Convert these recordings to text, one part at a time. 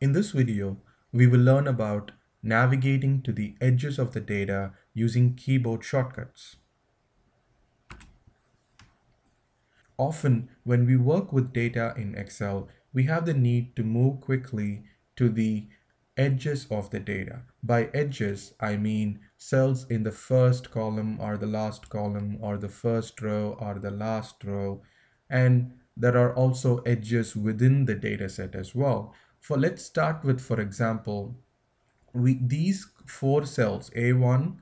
In this video, we will learn about navigating to the edges of the data using keyboard shortcuts. Often, when we work with data in Excel, we have the need to move quickly to the edges of the data. By edges, I mean cells in the first column or the last column or the first row or the last row. And there are also edges within the data set as well. For let's start with, for example, we these four cells A1,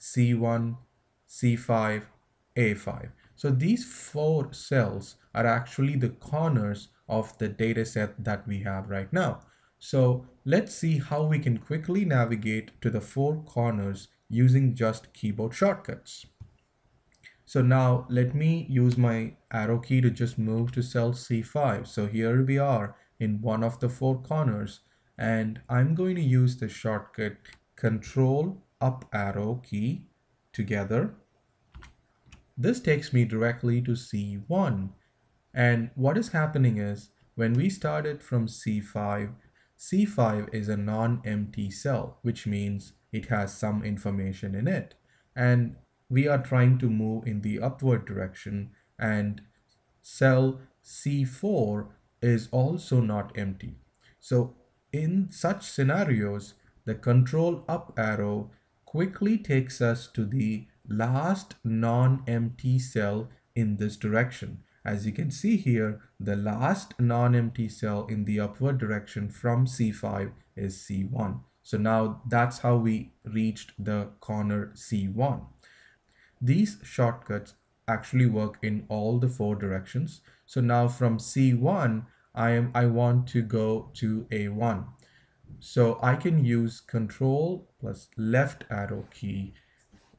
C1, C5, A5. So these four cells are actually the corners of the data set that we have right now. So let's see how we can quickly navigate to the four corners using just keyboard shortcuts. So now let me use my arrow key to just move to cell C5. So here we are in one of the four corners and I'm going to use the shortcut control up arrow key together. This takes me directly to C1 and what is happening is when we started from C5, C5 is a non-empty cell, which means it has some information in it. And we are trying to move in the upward direction and cell C4 is also not empty. So in such scenarios, the control up arrow quickly takes us to the last non-empty cell in this direction. As you can see here, the last non-empty cell in the upward direction from C5 is C1. So now that's how we reached the corner C1. These shortcuts actually work in all the four directions. So now from C1, I am I want to go to A1. So I can use control plus left arrow key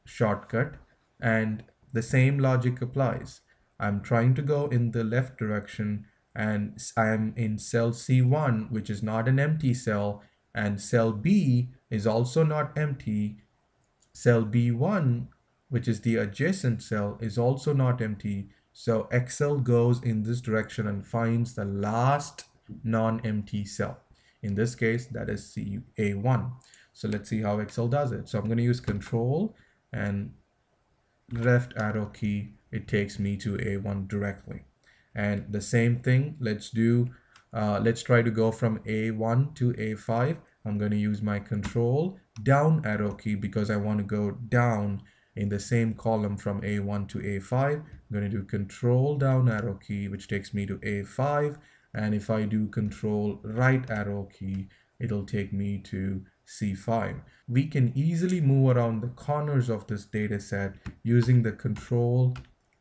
shortcut and the same logic applies. I'm trying to go in the left direction and I am in cell C1 which is not an empty cell and cell B is also not empty. Cell B1 which is the adjacent cell is also not empty so Excel goes in this direction and finds the last non-empty cell. In this case, that is CA1. So let's see how Excel does it. So I'm going to use control and left arrow key. It takes me to A1 directly. And the same thing, let's do, uh, let's try to go from A1 to A5. I'm going to use my control down arrow key because I want to go down in the same column from A1 to A5. I'm going to do control down arrow key, which takes me to A5. And if I do control right arrow key, it'll take me to C5. We can easily move around the corners of this data set using the control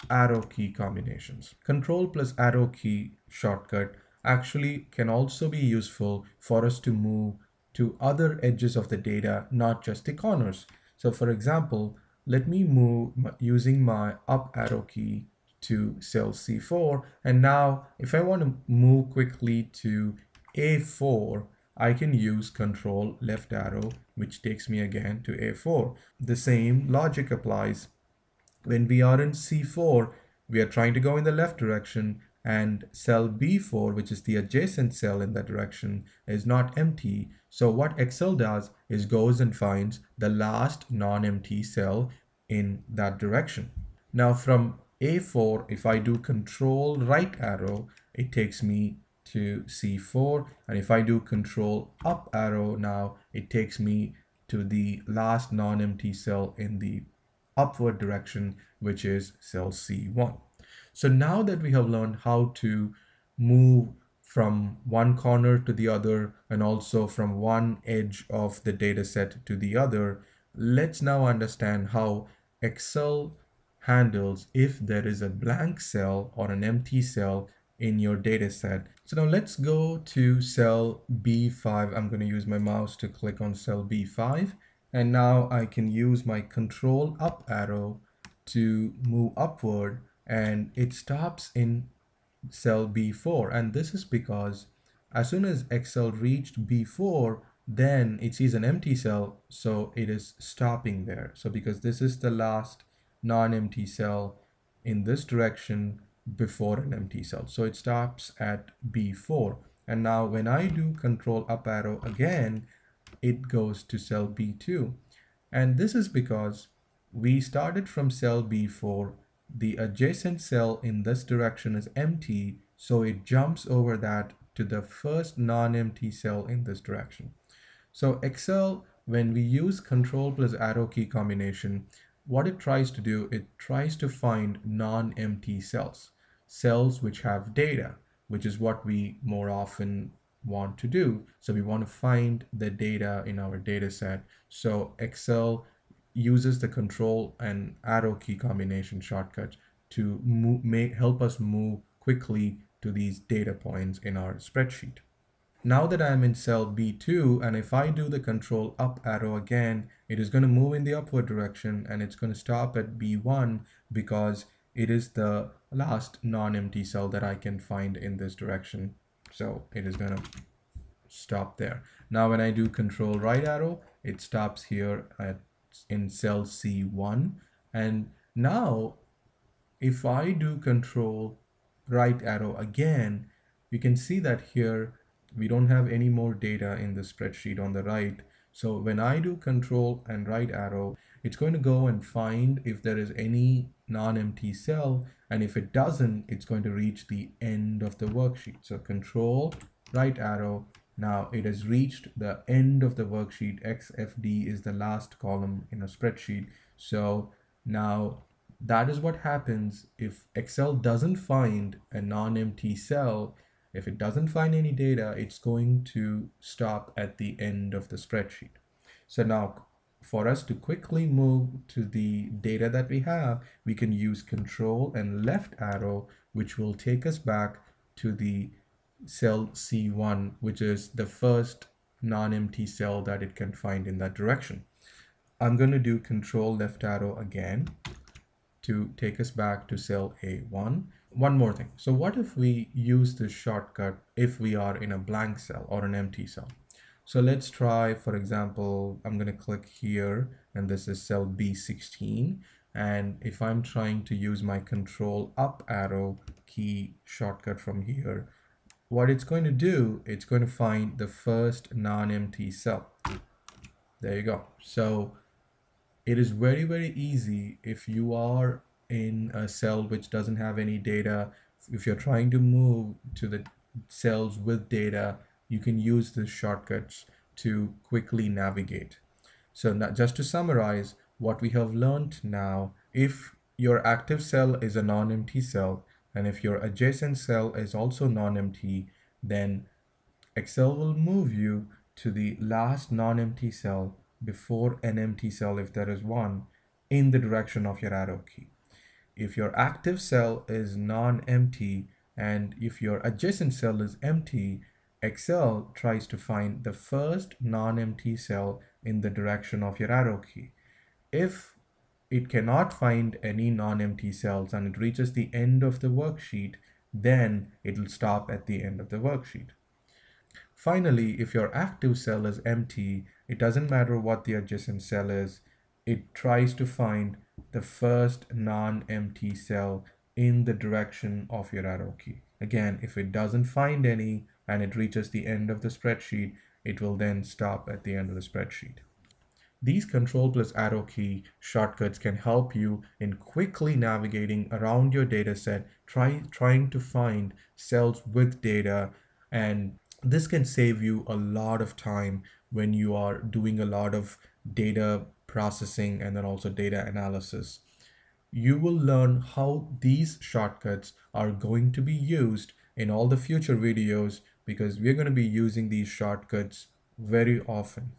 arrow key combinations. Control plus arrow key shortcut actually can also be useful for us to move to other edges of the data, not just the corners. So for example, let me move using my up arrow key to cell C4. And now if I want to move quickly to A4, I can use control left arrow, which takes me again to A4. The same logic applies. When we are in C4, we are trying to go in the left direction and cell B4, which is the adjacent cell in that direction, is not empty. So what Excel does is goes and finds the last non-empty cell in that direction. Now from A4, if I do control right arrow, it takes me to C4. And if I do control up arrow now, it takes me to the last non-empty cell in the upward direction, which is cell C1. So now that we have learned how to move from one corner to the other and also from one edge of the data set to the other, let's now understand how Excel handles if there is a blank cell or an empty cell in your data set. So now let's go to cell B5. I'm going to use my mouse to click on cell B5. And now I can use my control up arrow to move upward and it stops in cell B4 and this is because as soon as Excel reached B4 then it sees an empty cell so it is stopping there so because this is the last non-empty cell in this direction before an empty cell so it stops at B4 And now when I do control up arrow again, it goes to cell B2. And this is because we started from cell B4. The adjacent cell in this direction is empty. So it jumps over that to the first non-empty cell in this direction. So Excel, when we use control plus arrow key combination, what it tries to do, it tries to find non-empty cells, cells which have data, which is what we more often want to do. So we want to find the data in our data set. So Excel uses the control and arrow key combination shortcuts to move, make, help us move quickly to these data points in our spreadsheet. Now that I'm in cell B2 and if I do the control up arrow again, it is going to move in the upward direction and it's going to stop at B1 because it is the last non-empty cell that I can find in this direction. So it is going to stop there. Now when I do control right arrow, it stops here at in cell C1. And now if I do control right arrow again, you can see that here we don't have any more data in the spreadsheet on the right. So when I do control and right arrow, it's going to go and find if there is any non-empty cell. And if it doesn't, it's going to reach the end of the worksheet. So control right arrow. Now it has reached the end of the worksheet. XFD is the last column in a spreadsheet. So now that is what happens if Excel doesn't find a non-empty cell. If it doesn't find any data, it's going to stop at the end of the spreadsheet. So now for us to quickly move to the data that we have, we can use control and left arrow, which will take us back to the cell C1, which is the first non-empty cell that it can find in that direction. I'm going to do control left arrow again to take us back to cell A1. One more thing. So what if we use this shortcut if we are in a blank cell or an empty cell? So let's try, for example, I'm going to click here and this is cell B16. And if I'm trying to use my control up arrow key shortcut from here, what it's going to do, it's going to find the first non-empty cell. There you go. So it is very, very easy if you are in a cell which doesn't have any data. If you're trying to move to the cells with data, you can use the shortcuts to quickly navigate. So now, just to summarize what we have learned now, if your active cell is a non-empty cell, and if your adjacent cell is also non-empty, then Excel will move you to the last non-empty cell before an empty cell if there is one in the direction of your arrow key. If your active cell is non-empty and if your adjacent cell is empty, Excel tries to find the first non-empty cell in the direction of your arrow key. If it cannot find any non-empty cells and it reaches the end of the worksheet, then it will stop at the end of the worksheet. Finally, if your active cell is empty, it doesn't matter what the adjacent cell is, it tries to find the first non-empty cell in the direction of your arrow key. Again, if it doesn't find any and it reaches the end of the spreadsheet, it will then stop at the end of the spreadsheet. These control plus arrow key shortcuts can help you in quickly navigating around your data set, try, trying to find cells with data. And this can save you a lot of time when you are doing a lot of data processing and then also data analysis. You will learn how these shortcuts are going to be used in all the future videos because we're going to be using these shortcuts very often.